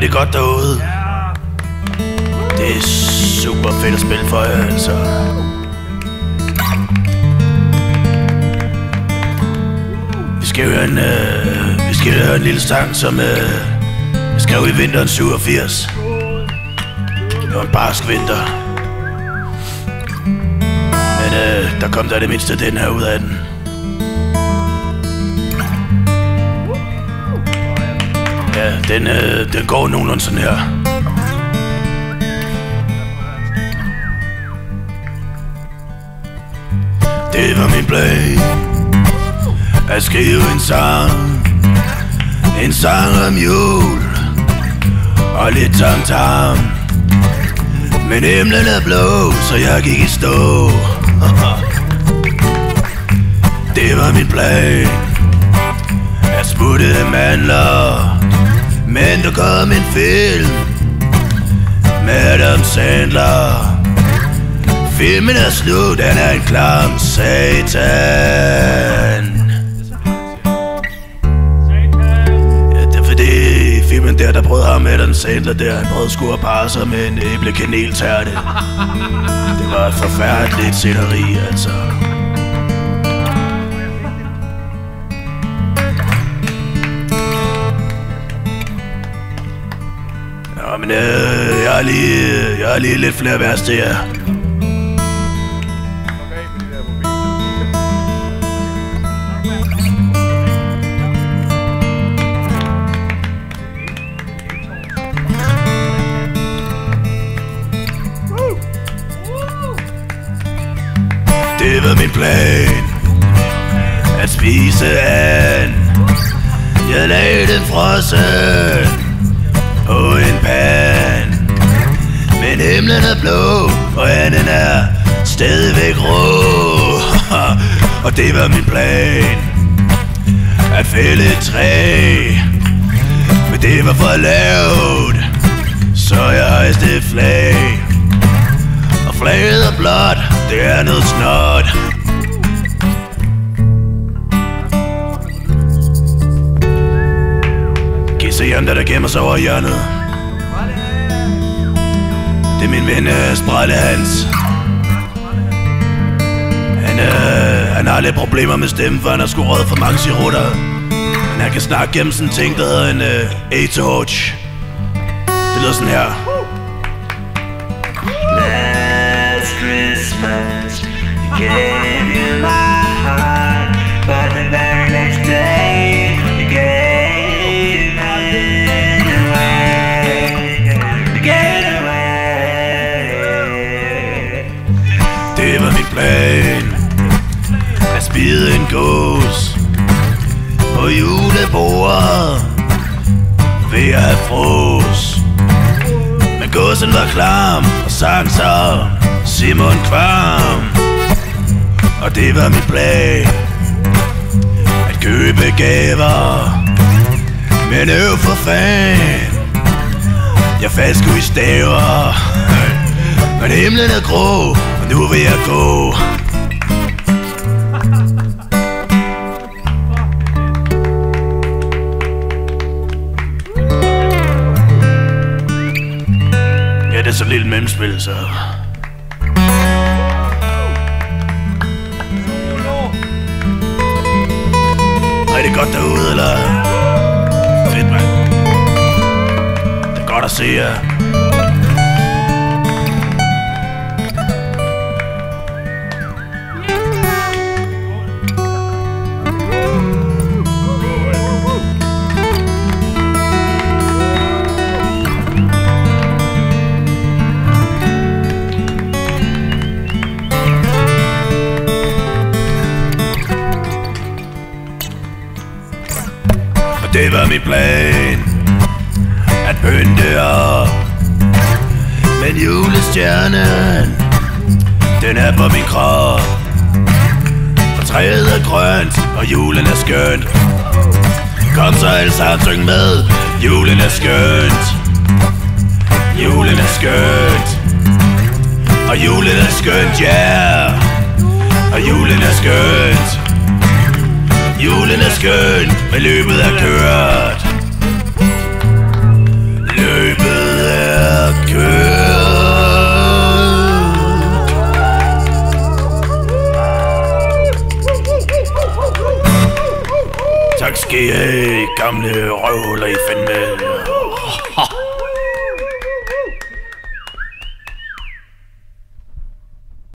God det godt derude? Det er super fedt at spille for jer, altså. Vi skal høre en, øh, vi skal høre en lille sang, som øh, jeg skrev i vinteren 87. Det var en barsk vinter. Men øh, der kom der det mindste den her ud af den. Ja, den, øh, den går nogenlunde sådan her. Det var min plan At skrive en sang. En sang om jul Og lidt tam tam Men himlen er blå Så jeg gik i stå. Det var min plan At smutte mandler men der kom en film Med Adam Sandler. Filmen er slut, han er en klam satan. Ja, det er fordi filmen der, der prøvede ham Adam Sandler der Han prøvede sgu at parre sig med en æble kaneltærte. Det var et forfærdeligt sceneri, altså. Ja, men øh, jeg har lige, jeg har lige lidt flere vers til jer. Det var min plan At spise an Jeg lagde den frossen på en pan Men himlen er blå Og anden er stadigvæk rå. Og det var min plan At fælde et træ. Men det var for lavt Så jeg hejste et flag. Og flaget er blåt, det er noget snot. Kan se ham der, der gemmer sig over hjørnet? Det er min ven øh, uh, Sprælle Hans. Han, uh, han har lidt problemer med stemmen, for han har sgu røget for mange sirutter Men han kan snakke gennem sådan en ting, der hedder en øh, uh, A-torch Det lyder sådan her. Last Christmas, Det plan At spide en gås På julebordet Ved at have fros. Men gåsen var klam Og sang så Simon Kvam. Og det var mit plan At købe gaver. Men øv for fan Jeg faldt sgu i staver. Men himlen er grå nu vil jeg gå Ja, det er så lille mellemspil, så... Er det godt derude, eller? Fedt, mand. Det er godt at se jer. Det var min plan At pynte op Men julestjernen. Den er på min krop. Og træet er grønt Og julen er skønt. Kom så alle sammen syng med. Julen er skønt. Julen er skønt. Og julen er skønt, ja. Yeah. Og julen er skønt den er skøn, men løbet er kørt. Løbet er kørt. Tak skal I have, gamle røvler I fandme.